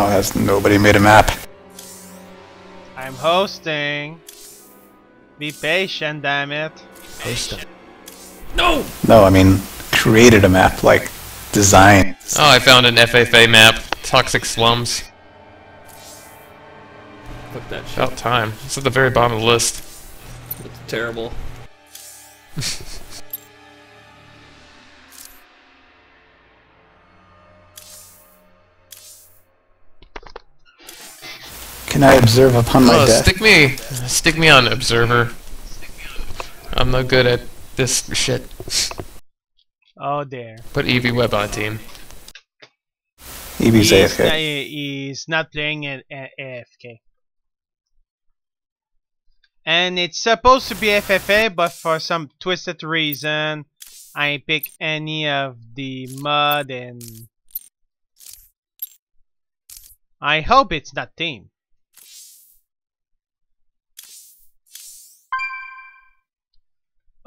How has nobody made a map? I'm hosting. Be patient, damn it. Post it. No! No, I mean created a map, like design. Oh, I found an FFA map. Toxic slums. Fuck that shit. About time. It's at the very bottom of the list. It's terrible. Can I observe upon my Oh, death? stick me, stick me on observer. I'm no good at this shit. Oh dear. Put EV Web on team. EB's he's, AFK. not, he's not playing at at AFK. And it's supposed to be FFA, but for some twisted reason, I pick any of the mud and I hope it's not team.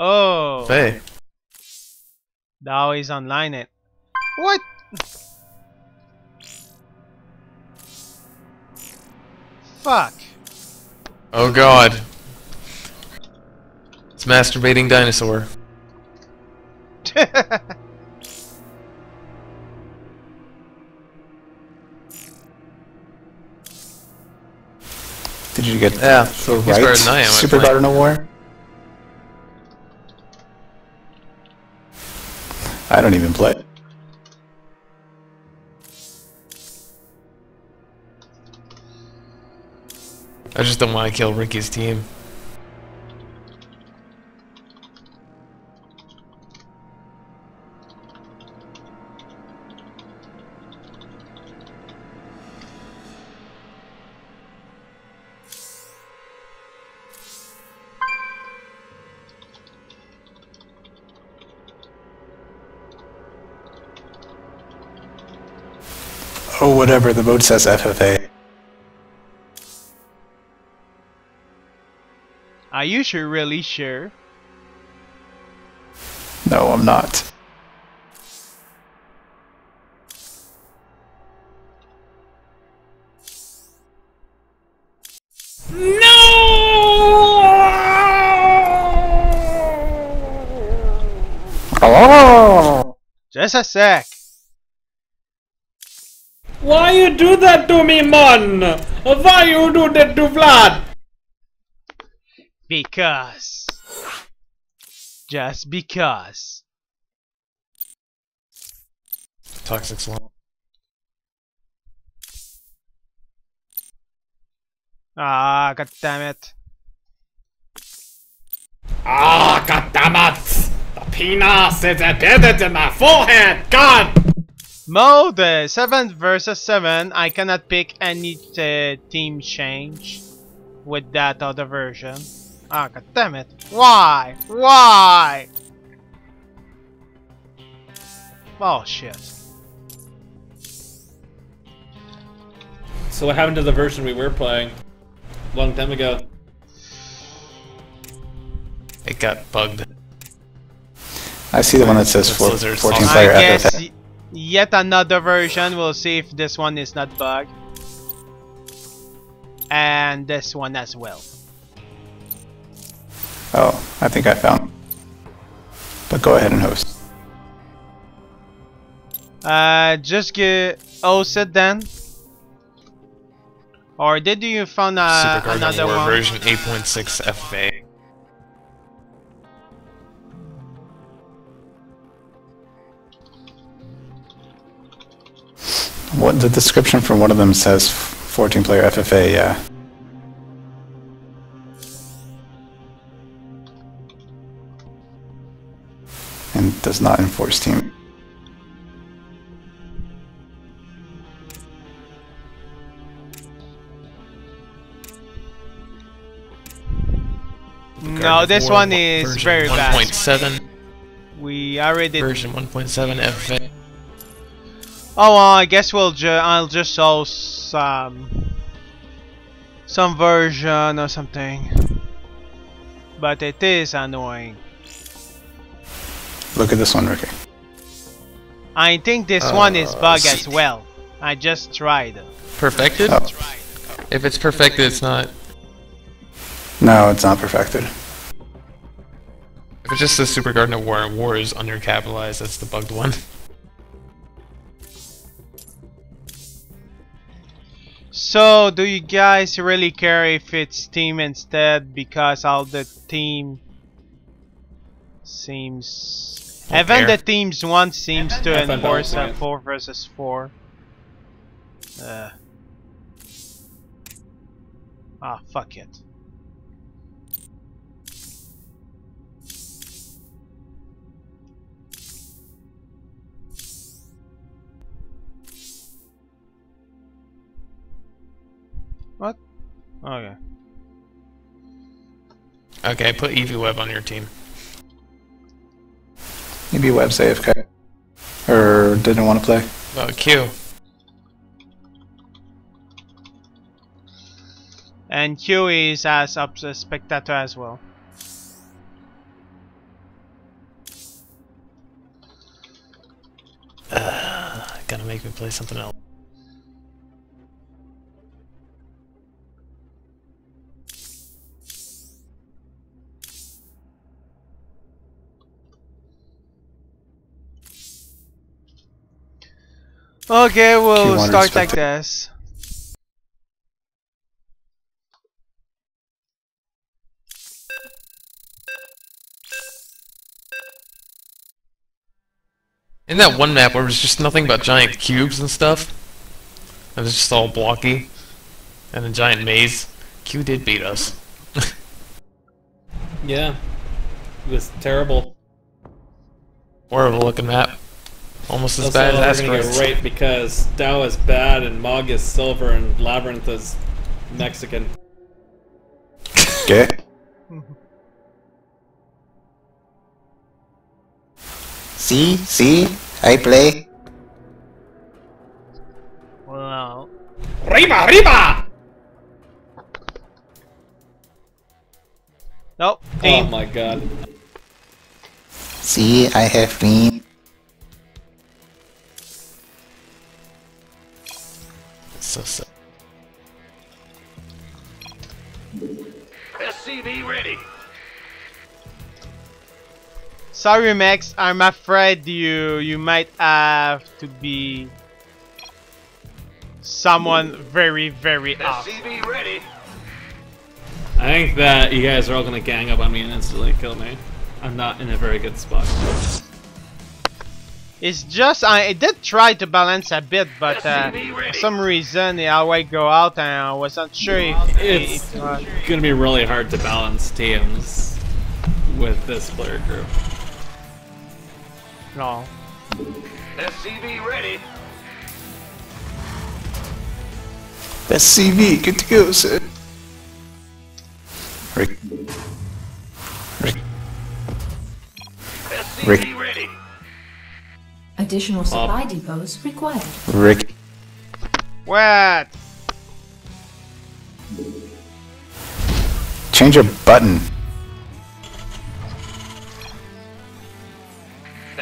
Oh, Hey, now he's online it. What? Fuck. oh god. It's masturbating dinosaur. Did you get Yeah, the he's better right than I am Super playing. Garden War? I don't even play. I just don't want to kill Ricky's team. Whatever. The vote says FFA. Are you sure, really sure? No, I'm not. No! Oh! Just a sec. Why you do that to me, man? Why you do that to Vlad? Because. Just because. Toxic slum. Ah, god damn it. Ah, goddammit! The penis is embedded in my forehead! God! Mode uh, 7 versus 7. I cannot pick any uh, team change with that other version. Ah, god damn it. Why? Why? Oh shit. So what happened to the version we were playing? A long time ago. It got bugged. I see the one that says four, 14 player I FFA. Y- yet another version. We'll see if this one is not bugged. And this one as well. Oh, I think I found. But go ahead and host. Uh, just get OSIT then. Or did you find uh, Super Garden another War one? version 8.6 FFA. What the description from one of them says 14 player FFA, yeah. And does not enforce team. No, this one is version very bad. 1.7 We already. version 1.7 FFA. Oh, well, I guess we'll ju I'll just show some some version or something. But it is annoying. Look at this one, Ricky. I think this one is Uh, bug as well. I just tried. Perfected? Oh. If it's perfected, it's not. No, it's not perfected. If it's just a Super Garden of War and War is undercapitalized, that's the bugged one. So, do you guys really care if it's team instead? Because all the team seems. Don't Even care. the teams one seems to Even enforce a 4 versus 4. Uh. Ah, fuck it. Okay. Okay, put Eevee Web on your team. Maybe web AFK. Or didn't want to play. Oh, Q. And Q is as up a spectator as well. Gotta make me play something else. Okay, we'll start like this. In that one map where it was just nothing but giant cubes and stuff, it was just all blocky, and a giant maze, Q did beat us. Yeah. It was terrible. Horrible looking map. Almost as Also, bad we're as gonna get Asteroids. right because Dow is bad and Mog is silver and Labyrinth is Mexican. Okay. See, see, I play. Well, Riba, Riba! nope. Oh my god. See, I have been. Sorry, Max. I'm afraid you you might have to be someone very very off. SCV ready. I think that you guys are all gonna gang up on me and instantly kill me. I'm not in a very good spot. It's just I, I did try to balance a bit, but uh, for some reason it always go out, and I wasn't sure if It's it, uh, gonna be really hard to balance teams with this player group. No. SCV ready. That's CV. Good to go, sir. Rick. Rick. SCV Rick. ready. Additional supply depots required. Rick. What? Change a button.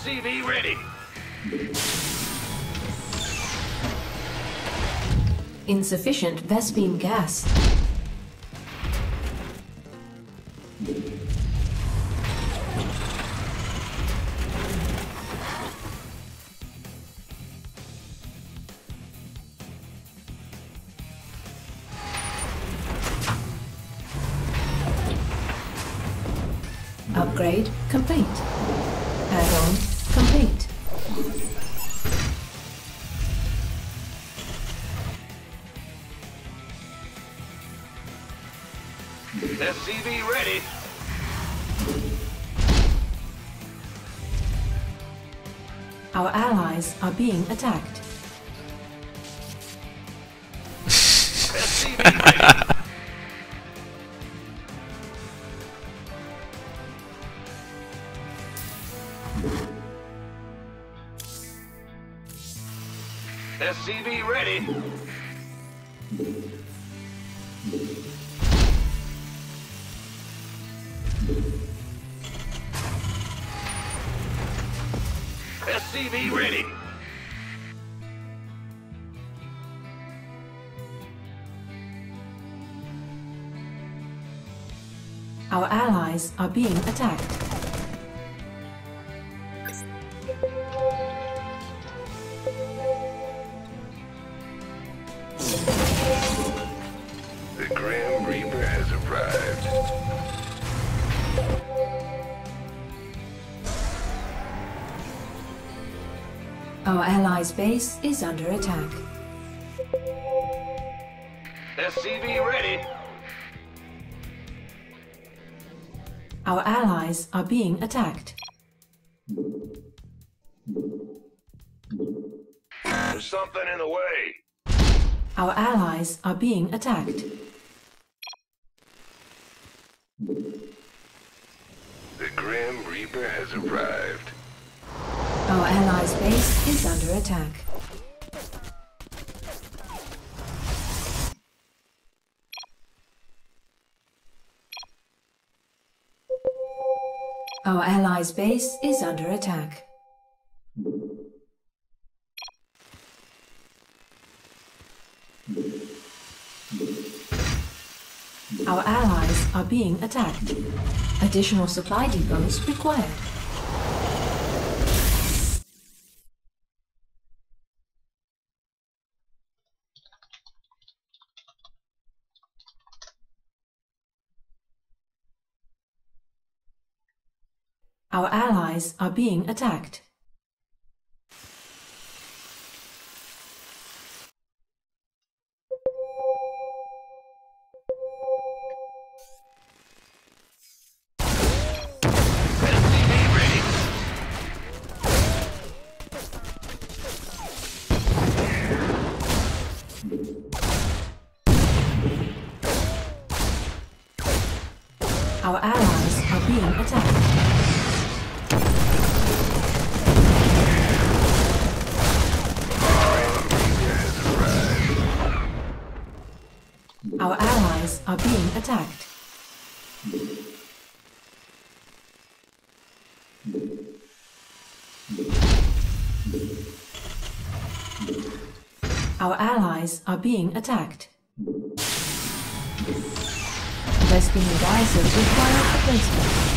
SCV ready. Insufficient Vespene gas. Upgrade complete. Add-on complete. SCV ready. Our allies are being attacked. SCV ready. SCV ready. Our allies are being attacked. Allies' base is under attack. SCV ready. Our allies are being attacked. There's something in the way. Our allies are being attacked. The Grim Reaper has arrived. Our allies' base is under attack. Our allies' base is under attack. Our allies are being attacked. Additional supply depots required. Our allies are being attacked. Our allies are being attacked. Vespene geysers require replacement.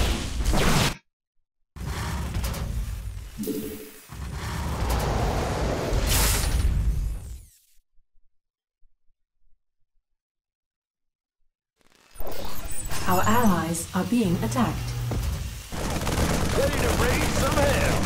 Our allies are being attacked. Ready to raise some hell.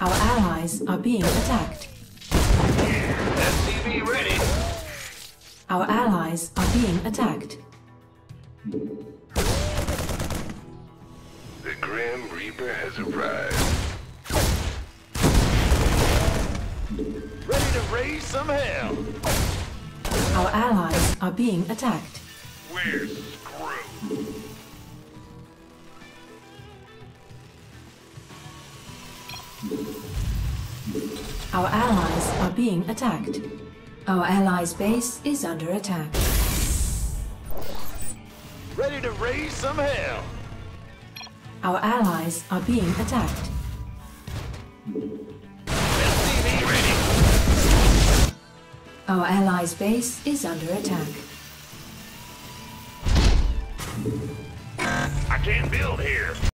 Our allies are being attacked. SCV ready. Our allies are being attacked. SCV ready. Our allies are being attacked. The Grim Reaper has arrived. Ready to raise some hell. Our allies are being attacked. We're screwed. Our allies are being attacked. Our allies' base is under attack. Ready to raise some hell. Our allies are being attacked. Ready. Our allies' base is under attack.